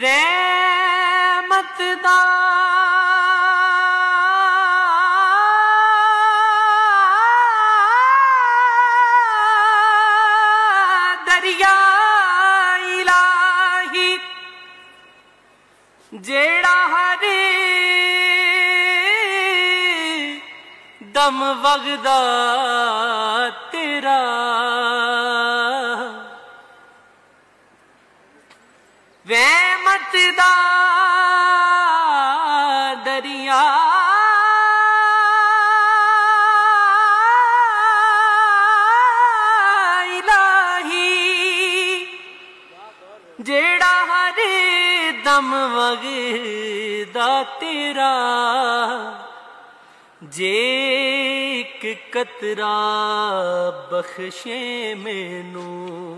ਰਹਿਮਤ ਦਾ ਦਰਿਆ ਇਲਾਹੀ ਜਿਹੜਾ ਹਰੇ ਦਮ ਵਗਦਾ ਤੇਰਾ। ਵਹਿਮਤ कत दरिया। दम वग़ जेक मैनू।